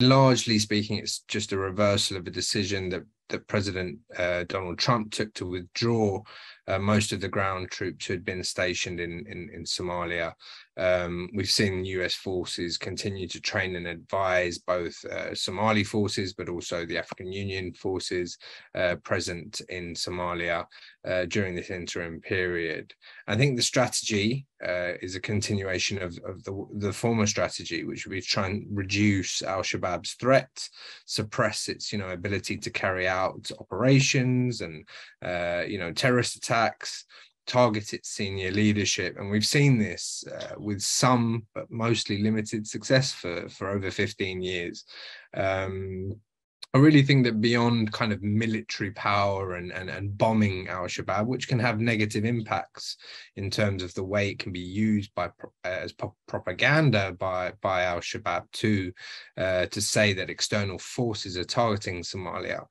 largely speaking, it's just a reversal of a decision that that President uh, Donald Trump took to withdraw uh, most of the ground troops who had been stationed in in, in Somalia. Um, we've seen U.S. forces continue to train and advise both uh, Somali forces, but also the African Union forces uh, present in Somalia uh, during this interim period. I think the strategy uh, is a continuation of, of the, the former strategy, which would be try and reduce Al Shabaab's threat, suppress its you know ability to carry out operations and uh, you know terrorist attacks target its senior leadership. And we've seen this uh, with some, but mostly limited success for, for over 15 years. Um, I really think that beyond kind of military power and, and, and bombing Al Shabaab, which can have negative impacts in terms of the way it can be used by as propaganda by by Al Shabaab to uh, to say that external forces are targeting Somalia,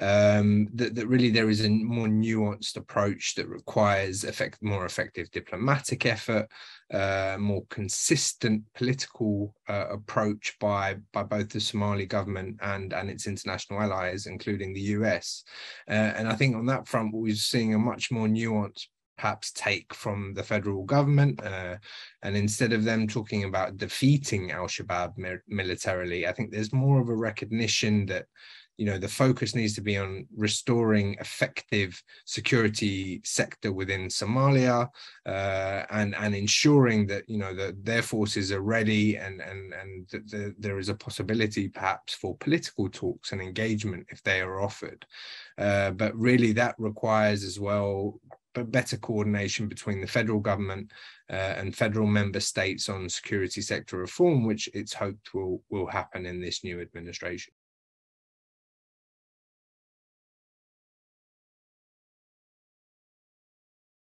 um, that, that really there is a more nuanced approach that requires effect, more effective diplomatic effort, uh, more consistent political uh, approach by by both the Somali government and and its international allies, including the US. Uh, and I think on that front, we're seeing a much more nuanced perhaps take from the federal government. Uh, and instead of them talking about defeating Al Shabaab militarily, I think there's more of a recognition that you know the focus needs to be on restoring effective security sector within Somalia uh, and and ensuring that you know that their forces are ready and and and the, there is a possibility perhaps for political talks and engagement if they are offered uh, but really that requires as well better coordination between the federal government uh, and federal member states on security sector reform, which it's hoped will will happen in this new administration.